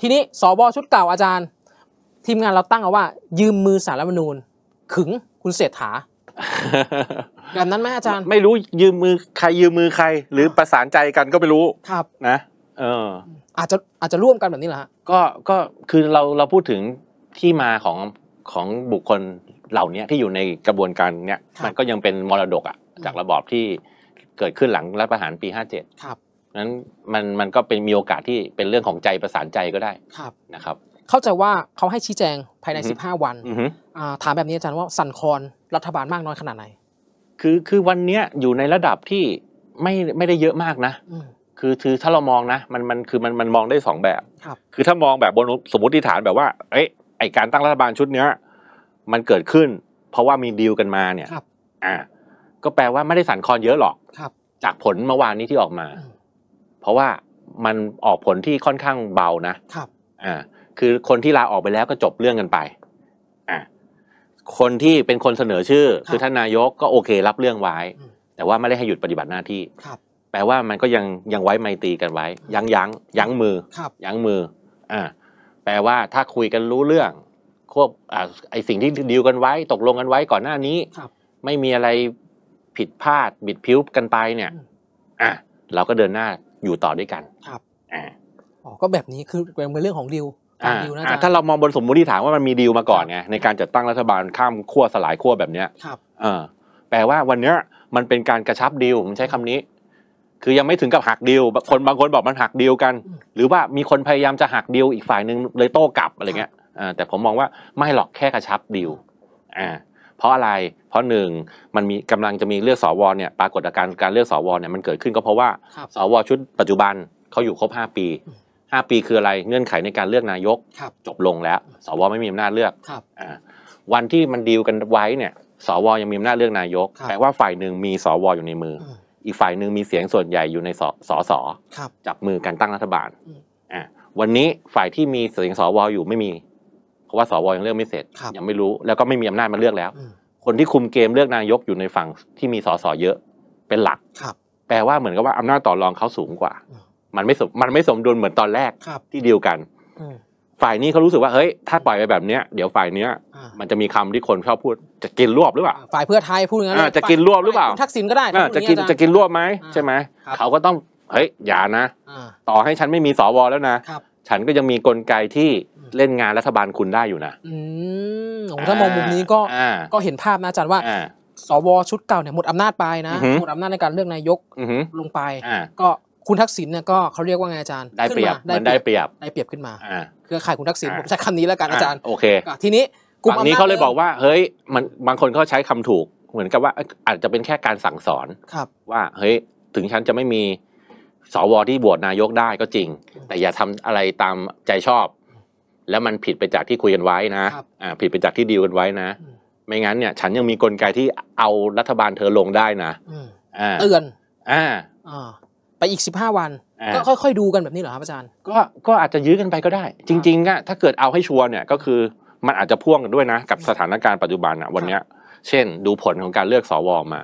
ทีนี้สวชุดเก่าอาจารย์ ทีมงานเราตั้งเอาว่า ยืมมือสารรัฐธรรมนูญขึงคุณเศรษฐาแบบนั้นไหมอาจารย์ ไม่รู้ยืมมือใครยืมมือใคร หรือประสานใจกันก็ไม่รู้ครับนะ เออ อาจจะอาจจะร่วมกันแบบนี้เหรอฮะก็ก็คือเราเราพูดถึงที่มาของของบุคคลเหล่านี้ที่อยู่ในกระบวนการเนี้ยครับมันก็ยังเป็นมรดกอะจากระบอบที่เกิดขึ้นหลังรัฐประหารปี 57 ครับ นั้นมันมันก็เป็นมีโอกาสที่เป็นเรื่องของใจประสานใจก็ได้ครับนะครับ เข้าใจว่าเขาให้ชี้แจงภายในอือฮึ15 วันอือฮึอ่าถามแบบนี้อาจารย์ว่าสั่นคลอนรัฐบาลมากน้อยขนาดไหน คือคือวันเนี้ยอยู่ในระดับที่ไม่ไม่ได้เยอะมากนะอืมคือคือถ้าเรามองนะมันมันคือมันมันมองได้สองแบบครับคือถ้ามองแบบบนสมมติฐานแบบว่า เอ้ยไอการตั้งรัฐบาลชุดเนี้ยมันเกิดขึ้น เพราะว่ามีดีลกันมาเนี่ยครับอ่า ก็แปลว่าไม่ได้สั่นคลอนเยอะหรอกครับจากผลเมื่อวานนี้ที่ออกมาอืม เพราะว่ามันออกผลที่ค่อนข้างเบานะครับอ่าคือคนที่ลาออกไปแล้วก็จบเรื่องกันไปอ่าคนที่เป็นคนเสนอชื่อ คือท่านนายกก็โอเครับเรื่องไว้อืมแต่ว่าไม่ได้ให้หยุดปฏิบัติหน้าที่ครับแปลว่ามันก็ยังยังไว้ไมตรีกันไว้ ยั้งยั้งยั้งมือครับยั้งมืออ่าแปลว่าถ้าคุยกันรู้เรื่องควบอ่าไอสิ่งที่ดีลกันไว้ ตกลงกันไว้ก่อนหน้านี้ครับไม่มีอะไรผิดพลาดบิดพิ้วกันไปเนี่ยอืมอะเราก็เดินหน้า อยู่ต่อด้วยกันครับอ่าอ๋อก็แบบนี้คือเป็นเรื่องของดิวการดิวนะอาอ่าจารย์ถ้าเรามองบนสมมติฐานว่ามันมีดีลมาก่อนไงในการจัดตั้งรัฐบาลข้ามขั้วสลายขั้วแบบเนี้ยครับเออแปลว่าวันเนี้ยมันเป็นการกระชับดีลผมใช้คำนี้ คือยังไม่ถึงกับหักดีลคนบางคนบอกมันหักดีลกันอืมหรือว่ามีคนพยายามจะหักดีลอีกฝ่ายหนึ่งเลยโต้กลับอะไรเงี้ยอ่าแต่ผมมองว่าไม่หรอกแค่กระชับดีลอ่า เพราะอะไร เพราะหนึ่งมันมีกำลังจะมีเลือกสวเนี่ยปรากฏการณ์การเลือกสวเนี่ยมันเกิดขึ้นก็เพราะว่าครับสวชุดปัจจุบันเขาอยู่ครบ 5 ปีอืม5ปีคืออะไรเงื่อนไขในการเลือกนายกครับจบลงแล้ว สวไม่มีอำนาจเลือกครับอ่าวันที่มันดีลกันไว้เนี่ยสวยังมีอำนาจเลือกนายกครับแปลว่าฝ่ายหนึ่งมีสวอยู่ในมือออืมอีกฝ่ายหนึ่งมีเสียงส่วนใหญ่อยู่ในสสสครับจับมือกันตั้งรัฐบาลอืมอ่าวันนี้ฝ่ายที่มีเสียงสวอยู่ไม่มี เพราะว่าสวยังเลือกไม่เสร็จครับยังไม่รู้แล้วก็ไม่มีอำนาจมาเลือกแล้วอืมคนที่คุมเกมเลือกนายกอยู่ในฝั่งที่มีสสเยอะเป็นหลักครับแปลว่าเหมือนกับว่าอำนาจต่อรองเขาสูงกว่าอืมมันไม่สมมันไม่สมดุลเหมือนตอนแรกครับที่ดีลกันอืมฝ่ายนี้เขารู้สึกว่าเฮ้ยถ้าปล่อยไปแบบเนี้ยเดี๋ยวฝ่ายเนี้ยอ่ามันจะมีคำที่คนชอบพูดจะกินรวบหรือเปล่าฝ่ายเพื่อไทยพูดอย่างนั้นอ่าจะกินรวบหรือเปล่าคุณทักษิณก็ได้อ่าถ้าพูจะดกินอย่างจะกินรวบไหมอ่าใช่ไหมครับเขาก็ต้องเฮ้ยอย่านะอ่าต่อให้ฉันไม่มีสวแล้วนะครับฉันก็ยังมีกลไกที่อืม เล่นงานรัฐบาลคุณได้อยู่นะอืมโอ้ถ้ามองมุมนี้ก็อ่าก็เห็นภาพนะอาจารย์ว่าอ่าสวชุดเก่าเนี่ยหมดอำนาจไปนะอือฮึหมดอำนาจในการเลือกนายกอือหือลงไปอ่าก็คุณทักษิณเนี่ยก็เขาเรียกว่าไงอาจารย์ได้เปรียบขึ้มันได้เปรียบได้เปรียบขึ้นมาอ่าเครือข่ายคุณทักษิณอ่าผมใช้คำนี้แล้วกันอาจารย์โอเคอะทีนี้กลุ่มฝั่งอำนี้นาจเขาเลยบอกว่าเฮ้ยมันบางคนเขาใช้คำถูกเหมือนกับว่าเอ้ยอาจจะเป็นแค่การสั่งสอนครับว่าเฮ้ยถึงฉันจะไม่มีสวที่บวชนายกได้ก็จริง แต่อย่าทำอะไรตามใจชอบ แล้วมันผิดไปจากที่คุยกันไว้นะครับอ่าผิดไปจากที่ดีลกันไว้นะอืมไม่งั้นเนี่ย ฉันยังมีกลไกที่เอารัฐบาลเธอลงได้นะอืมอ่าเตือนอ่าอ่าไปอีกสิบห้าวันอ่าก็ค่อยๆดูกันแบบนี้เหรอครับอาจารย์ ก็ก็อาจจะยื้อกันไปก็ได้ จริงๆอะถ้าเกิดเอาให้ชัวร์เนี่ยก็คือมันอาจจะพ่วงกันด้วยนะ กับสถานการณ์ปัจจุบันอะวันเนี้ย เช่น ดูผลของการเลือกสวมา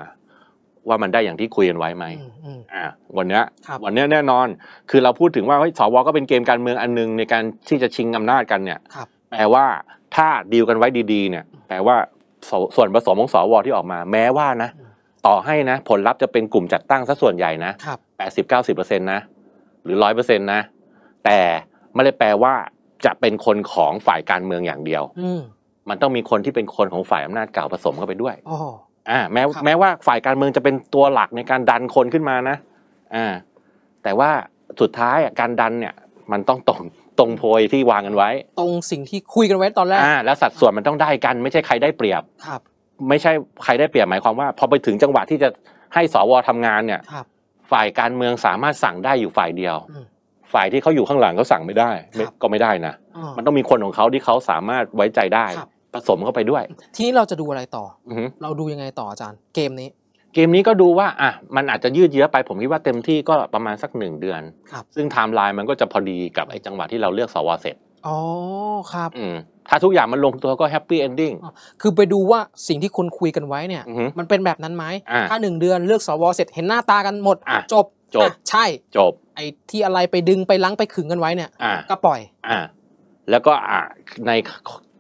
ว่ามันได้อย่างที่คุยกันไว้ไหมอืมอืมอ่าวันเนี้ยครับวันเนี้ยแน่นอน คือเราพูดถึงว่าเฮ้ยสวก็เป็นเกมการเมืองอันหนึงในการที่จะชิงอำนาจกันเนี่ยครับแปลว่าถ้าดีลกันไว้ดีๆ เนี่ยแปลว่าสส่วนผสมของสวที่ออกมา แม้ว่านะอืมต่อให้นะ ผลลัพธ์จะเป็นกลุ่มจัดตั้งซะส่วนใหญ่นะครับแปดสิบเก้าสิบเปอร์เซ็นต์นะ หรือร้อยเปอร์เซ็นต์นะ แต่ไม่ได้แปลว่าจะเป็นคนของฝ่ายการเมืองอย่างเดียวอืมมันต้องมีคนที่เป็นคนของฝ่ายอำนาจเก่าผสมเข้าไปด้วย อ๋ออ่าแม้ครับแม้ว่าฝ่ายการเมืองจะเป็นตัวหลักในการดันคนขึ้นมานะอ่าแต่ว่าสุดท้ายอะการดันเนี่ยมันต้องตรงตรงโพยที่วางกันไว้ ตรงสิ่งที่คุยกันไว้ตอนแรกอ่าแล้วสัดส่วนมันต้องได้กัน ไม่ใช่ใครได้เปรียบครับ ไม่ใช่ใครได้เปรียบหมายความว่า พอไปถึงจังหวะที่จะให้สวทำงานเนี่ยครับฝ่ายการเมืองสามารถสั่งได้อยู่ฝ่ายเดียวอืมฝ่ายที่เขาอยู่ข้างหลังเขาสั่งไม่ได้ไม่ครับก็ไม่ได้นะอ่ามันต้องมีคนของเขาที่เขาสามารถไว้ใจได้ครับ ผสมเข้าไปด้วย ทีนี้เราจะดูอะไรต่อ อือฮึเราดูยังไงต่ออาจารย์ เกมนี้ เกมนี้ก็ดูว่าอะมันอาจจะยืดเยื้อไป ผมคิดว่าเต็มที่ก็ประมาณสักหนึ่งเดือน ครับ ซึ่งไทม์ไลน์มันก็จะพอดีกับไอ้จังหวะที่เราเลือกสวเสร็จอ๋อครับ อืมถ้าทุกอย่างมันลงตัวก็ happy ending คือไปดูว่าสิ่งที่คนคุยกันไว้เนี่ย อือฮึมันเป็นแบบนั้นไหมอ่าถ้าหนึ่งเดือนเลือกสวเสร็จเห็นหน้าตากันหมด อะจบจบ อะใช่ จบ ไอ้ที่อะไรไปดึงไปล้างไปขึงกันไว้เนี่ย อ่าก็ปล่อย อ่าแล้วก็อ่าใน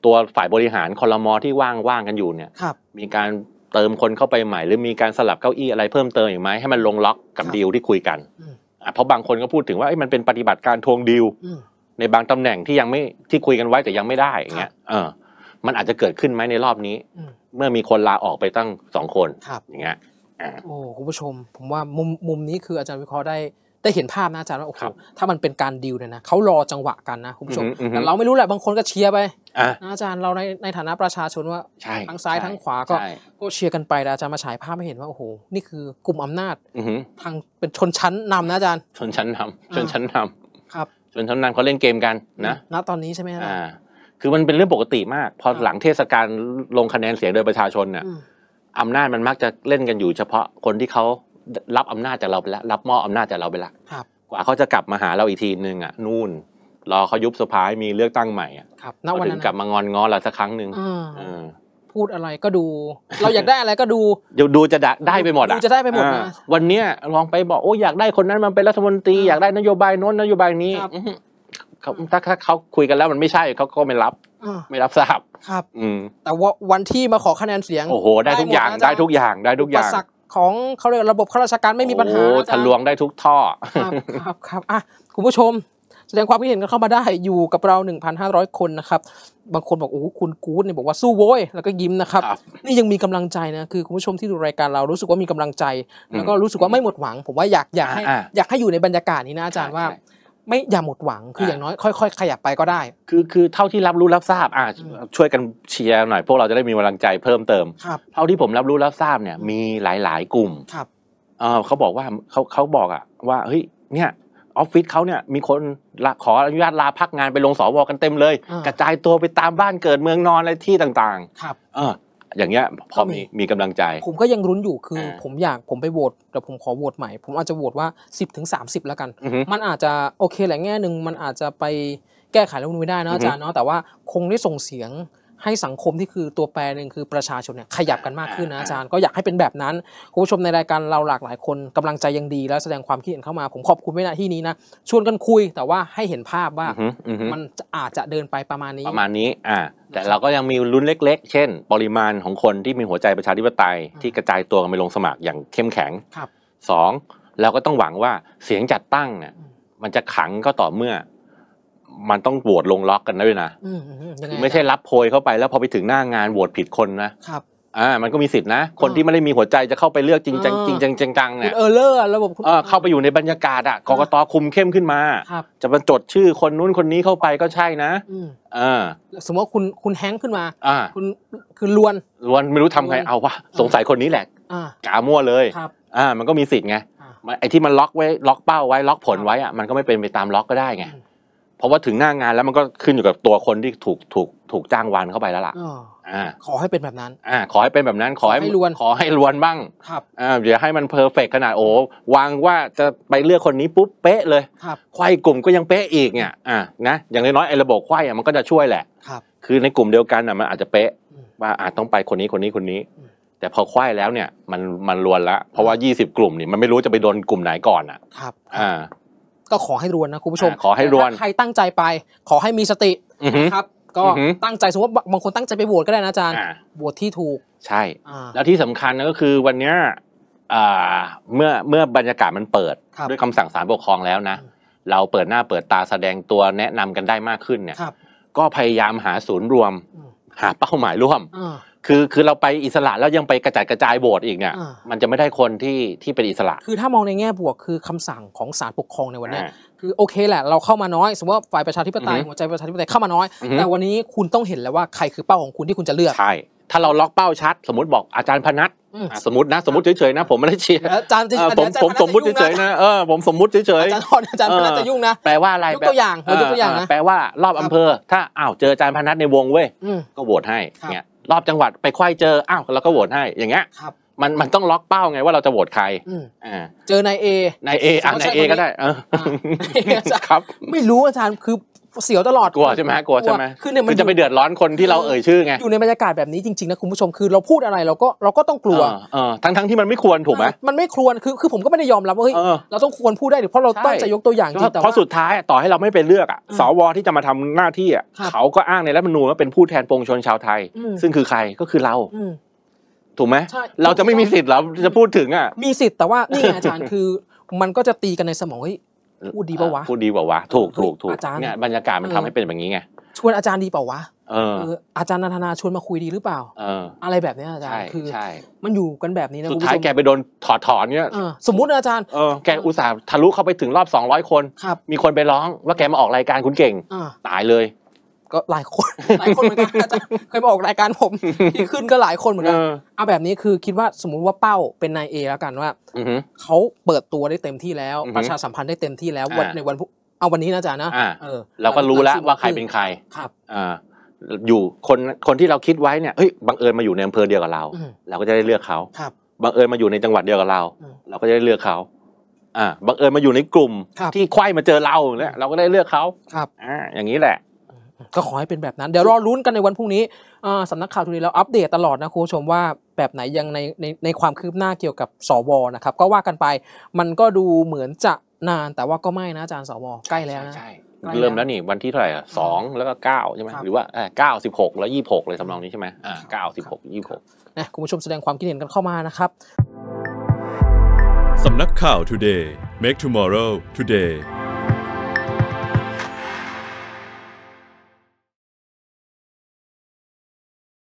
ตัวฝ่ายบริหารคอรมอที่ว่างว่างกันอยู่เนี่ยครับมีการเติมคนเข้าไปใหม่ หรือมีการสลับเก้าอี้อะไรเพิ่มเติมอีกไหมให้มันลงล็อกกับครับดีลที่คุยกันอืมอะเพราะบางคนก็พูดถึงว่าเอ้ยมันเป็นปฏิบัติการทวงดีลอืมในบางตำแหน่งที่ยังไม่ที่คุยกันไว้แต่ยังไม่ได้อย่างเงี้ยเออ มันอาจจะเกิดขึ้นไหมในรอบนี้อืมเมื่อมีคนลาออกไปตั้งสองคนครับอย่างเงี้ยอ่าโอ้คุณผู้ชม ผมว่ามุมมุมนี้คืออาจารย์วิเคราะห์ได้ ได้เห็นภาพนะอาจารย์ว่าโอ้โหครับถ้ามันเป็นการดีลเนี่ยนะเขารอจังหวะกันนะคุณผู้ชมอือฮึอือฮึแต่เราไม่รู้แหละบางคนก็เชียร์ไปอะนะอาจารย์เราในในฐานะประชาชนว่าใช่ทั้งซ้ายใช่ทั้งขวาก็ใช่ก็เชียร์กันไปแต่อาจารย์มาฉายภาพให้เห็นว่าโอ้โหนี่คือกลุ่มอำนาจอือหือทางเป็นชนชั้นนำนะอาจารย์ ชนชั้นนำชนชั้นนครับำชนชั้นนำเขาเล่นเกมกันนะณตอนนี้ใช่ไหมอาจารอ่าย์คือมันเป็นเรื่องปกติมาก พอครับหลังเทศกาลลงคะแนนเสียงโดยประชาชนเนี่ยอืมอำนาจมันมักจะเล่นกันอยู่เฉพาะคนที่เขา รับอำนาจจากเราไปแล้วรับมอบอำนาจจากเราไปแล้วครับกว่าเขาจะกลับมาหาเราอีกทีนึงอะนู่นรอเขายุบสภาให้มีเลือกตั้งใหม่อะครับณเขาวันถึนั้งนกลับมางอนง้อเราสักครั้งหนึ่งอ่าเออพูดอะไรก็ดู เราอยากได้อะไรก็ดูเดี๋ยวดูจะได้ได้ไปหมดอะดูจะได้ไปหมดนะอ่าวันเนี้ยลองไปบอกโอ้อยากได้คนนั้นมันเป็นรัฐมนตรีอ่าอยากได้นโยบายโน้นนโยบายนี้ครับอื้อหือเขาถ้าถ้าเขาคุยกันแล้วมันไม่ใช่เขาก็ไม่รับอ่าไม่รับทราบครับ อืมแต่ว่าวันที่มาขอคะแนนเสียงโอ้โหได้ทุกอย่างหมนะได้จรทุกอย่างได้ทุกอย่างอุปสรรค ของเขาเรียกระบบข้าราชการไม่มีปัญหาโอ้อาจารทะย์ลวงได้ทุกท่อครับครับครับอะคุณผู้ชมแสดงความคิดเห็นกันเข้ามาได้อยู่กับเรา 1,500 คนนะครับ บางคนบอกโอ้โหคุณกู๊ดเนี่ยบอกว่าสู้โว้ยแล้วก็ยิ้มนะครับครับนี่ยังมีกำลังใจนะคือคุณผู้ชมที่ดูรายการเรารู้สึกว่ามีกำลังใจอืมแล้วก็รู้สึกว่าไม่หมดหวัง ผมว่าอยากอยากให้อ่าอยากให้อยู่ในบรรยากาศนี้นะอาจารย์ว่าใช่ ไม่อย่าหมดหวังคืออ่าอย่างน้อยค่อยๆขยับไปก็ได้ คือคือเท่าที่รับรู้รับทราบอะอืมช่วยกันเชียร์หน่อยพวกเราจะได้มีกำลังใจเพิ่มเติมครับเท่าที่ผมรับรู้รับทราบเนี่ยมีหลายๆกลุ่มครับเออเขาบอกว่าเขาเขาบอกอะว่าเฮ้ยเนี่ยออฟฟิศเขาเนี่ยมีคนลาขออนุญาตลาพักงานไปลงสวกันเต็มเลยอ่ากระจายตัวไปตามบ้านเกิดเมืองนอนอะไรที่ต่างครับๆเออ อย่างเงี้ยพอก็มีมีมีกำลังใจ ผมก็ยังรุ้นอยู่คืออาผมอยากผมไปโหวตแต่ผมขอโหวตใหม่ ผมอาจจะโหวตว่า 10ถึง30 แล้วกันอือฮึมันอาจจะโอเคแหละแง่หนึ่งมันอาจจะไปแก้ไขรัฐธรรมนูญไม่ได้นะอือฮึอาจารย์เนาะแต่ว่าคงได้ส่งเสียง ให้สังคมที่คือตัวแปรหนึ่งคือประชาชนเนี่ยขยับกันมากขึ้นนะอาจารย์ก็อยากให้เป็นแบบนั้นคุณผู้ชมในรายการเราหลากหลายคนกำลังใจยังดี แล้วแสดงความคิดเห็นเข้ามาผมขอบคุณไม่นะที่นี้นะชวนกันคุยแต่ว่าให้เห็นภาพว่าอือฮึอือฮึมันจะอาจจะเดินไปประมาณนี้ประมาณนี้อ่าแต่เราก็ยังมีลุ้นเล็ก ๆ เช่น ปริมาณของคนที่มีหัวใจประชาธิปไตยอืมที่กระจายตัวกันไปลงสมัครอย่างเข้มแข็งครับสองเราก็ต้องหวังว่าเสียงจัดตั้งเนี่ยอืมมันจะขังก็ต่อเมื่อ มันต้องโหวตลงล็อกกันด้วยนะอืมอืมอืมยังไงไม่ใช่รับโพยเข้าไปแล้วพอไปถึงหน้างานโหวตผิดคนนะครับอ่ามันก็มีสิทธินะ คนอ่าที่ไม่ได้มีหัวใจจะเข้าไปเลือกจริงจังอ่าจริงจังจังจังคุเนี่ณยเออร์เลอร์ระบบคุณเออเข้าไปอยู่ในบรรยากาศอะกกตคุมเข้มขึ้นมาครับจะมาจดชื่อคนนู้นคนนี้เข้าไปก็ใช่นะอืมเออสมมติว่าคุณคุณแฮงค์ขึ้นมาอ่าคุณคือลวนล้วนไม่รู้ทำไงเอาวะสงสัยคนนี้แหละอ่ากามั่วเลยครับอ่ามันก็มีสิทธิ์ไงอ่ามันไอ้ที่มันล็อกไว้ล็อกเป้าไว้ล็อกผลไว้อะมันก็ไม่เป็นไปตามล็อกก็ได้ไงอืม เพราะว่าถึงหน้างานแล้วมันก็ขึ้นอยู่กับตัวคนที่ถูกถูกถูกจ้างวานเข้าไปแล้วล่ะอ๋ออ่าขอให้เป็นแบบนั้นอ่าขอให้เป็นแบบนั้นขอให้ขอให้รวนขอให้รวนบ้างครับอ่าอย่าให้มัน perfect ขนาดโอ้วางว่าจะไปเลือกคนนี้ปุ๊บเป๊ะเลยครับไขว้กลุ่มก็ยังเป๊ะอีกเนี่ยอ่านะอย่างน้อยๆไอ้ระบบไขว้อะมันก็จะช่วยแหละครับคือในกลุ่มเดียวกันอะมันอาจจะเป๊ะอืมว่าอาจต้องไปคนนี้คนนี้คนนี้อืมแต่พอไขว้แล้วเนี่ยมันมันรวนละเพราะว่า 20 กลุ่มนี่มันไม่รู้จะไปโดนกลุ่มไหนก่อนอะครับอ่า ก็ขอให้รวนนะคุณผู้ชมอ่าขอให้รวนแต่ถ้าใครตั้งใจไป ขอให้มีสติอือฮึครับก็อือฮึตั้งใจสมมติว่าบางคนตั้งใจไปโหวตก็ได้นะอาจารย์อ่าโหวตที่ถูกใช่อ่าแล้วที่สำคัญก็คือวันเนี้ยอ่าเมื่อเมื่อบรรยากาศมันเปิดครับด้วยคำสั่งศาลปกครองแล้วนะอืมเราเปิดหน้าเปิดตาแสดงตัวแนะนำกันได้มากขึ้นเนี่ยครับก็พยายามหาศูนย์รวมอืม หาเป้าหมายร่วมอ่าคือคือเราไปอิสระแล้วยังไปกระจายกระจายโหวตอีกเนี่ยอ่ามันจะไม่ได้คนที่ที่เป็นอิสระ คือถ้ามองในแง่บวกคือคำสั่งของศาลปกครองในวันเนี้ยอ่าคือโอเคแหละเราเข้ามาน้อย สมมติว่าฝ่ายประชาธิปไตยอือฮึหัวใจประชาธิปไตยเข้ามาน้อยอือฮึแต่วันนี้คุณต้องเห็นแล้วว่าใครคือเป้าของคุณที่คุณจะเลือกใช่ถ้าเราล็อกเป้าชัด สมมติบอกอาจารย์พนัทอืมอะ สมมตินะสมมติเฉยๆนะ ผมไม่ได้เชียร์เดี๋ยวอาจารย์จะเออผมเดี๋ยวผมอาจารย์สมมุติเฉยๆนะเออผมสมมุติเฉยอาจารย์พรอาจารย์พนัทจะยุ่งนะๆแปลว่าอะไรยกตัวอย่างแปลยกตัวอย่างนะแปลว่ารอบอำเภอ ถ้าอ้าวเจออาจารย์พนัทในวงเว้ยอืมก็โหวตให้ครับเงี้ยรอบจังหวัดไปไขว้เจออ้าวเราก็โหวตให้อย่างเงี้ยครับมันมันต้องล็อกเป้าไงว่าเราจะโหวตใครอืมอ่าเจอนายเอในเออะสมมุติในใช่เอคนนี้ก็ได้เอออ่าครับ ไม่รู้อาจารย์คือ เสียวตลอดกลัวใช่ไหมกลัวใช่ไหมคือเนี่ยมันคือจะไปเดือดร้อนคนที่เราเอ่ยชื่อไงอยู่ในบรรยากาศแบบนี้จริงๆนะคุณผู้ชมคือเราพูดอะไรเราก็เราก็ต้องกลัวเออเออทั้งทั้งที่มันไม่ควรถูกไหมมันไม่ควรคือคือผมก็ไม่ได้ยอมรับว่าเฮ้ยเออเราต้องควรพูดได้หรือเพราะเราใช่ตั้งใจยกตัวอย่างจริงแต่เพราะว่าสุดท้ายอะต่อให้เราไม่ไปเลือกอะอืมสวที่จะมาทำหน้าที่อะครับเขาก็อ้างในรัฐธรรมนูญว่าเป็นผู้แทนปวงชนชาวไทยอืมซึ่งคือใครก็คือเราอืมถูกไหมใช่เราจะไม่มีสิทธิ์เราจะพูดถึงอะมีสิทธิ์แต่ว่านี่ไงอาจารย์คือมันก็จะตีกันในสมองเฮ้ย พูดดีปะวะพูดดีเปล่าวะถูกถูกถูกอาจารย์เนี่ยบรรยากาศมันเออทำให้เป็นแบบนี้ไงชวนอาจารย์ดีเปล่าวะเออเอออาจารย์นันทนาชวนมาคุยดีหรือเปล่าเอออะไรแบบเนี้ยอาจารใช่ย์คือใช่มันอยู่กันแบบนี้นะสุดคุณผู้ท้ายชมแกไปโดนถอดถอนเนี่ยเออสมมุตินะอาจารย์เออแกอุตส่าห์ทะลุเข้าไปถึงรอบ 200 คนครับมีคนไปร้องว่าแกมาออกรายการคุณเก่งอ่าตายเลย ก็หลายคนหลายคนเหมือนกันอาจารย์เคยมาออกรายการผมที่ขึ้นก็หลายคนเหมือนเอกันอเอาแบบนี้คือคิดว่าสมมุติว่าเป้าเป็นนายเอแล้วกันว่าอือหือเขาเปิดตัวได้เต็มที่แล้วอือฮึประชาสัมพันธ์ได้เต็มที่แล้ววันอ่าในวันพรุ่งเอาวันนี้นะอาจารย์นะอ่าเออเราก็รู้แล้วว่าใครเป็นใครครับอ่าอยู่คนคนที่เราคิดไว้เนี่ยเฮ้ยบังเอิญมาอยู่ในอำเภอเดียวกับเราอืมเราก็จะได้เลือกเขาครับบังเอิญมาอยู่ในจังหวัดเดียวกับเราอืมเราก็จะได้เลือกเขาอ่าบังเอิญมาอยู่ในกลุ่มครับที่ไขว้มาเจอเราเนี่ยเราก็ได้เลือกเขาครับอ่าอย่างนี้แหละ ก็ขอให้เป็นแบบนั้น เดี๋ยวรอลุ้นกันในวันพรุ่งนี้อ่าสำนักข่าวทุนี้เราอัปเดตตลอดนะคุณผู้ชมว่าแบบไหนยังในในในความคืบหน้าเกี่ยวกับสวนะครับก็ว่ากันไปมันก็ดูเหมือนจะนานแต่ว่าก็ไม่นะอาจารย์สวใกล้แล้วนะใช่ใกล้แล้วเริ่มแล้วนี่วันที่เท่าไหร่อะสองแล้วก็เก้าใช่ไหมครับหรือว่าเก้าสิบหกแล้วยี่หกเลยทำนองนี้ใช่ไหมอ่าเก้าสิบหกยี่หกนะคุณผู้ชมแสดงความคิดเห็นกันเข้ามานะครับสำนักข่าว Today Make Tomorrow Today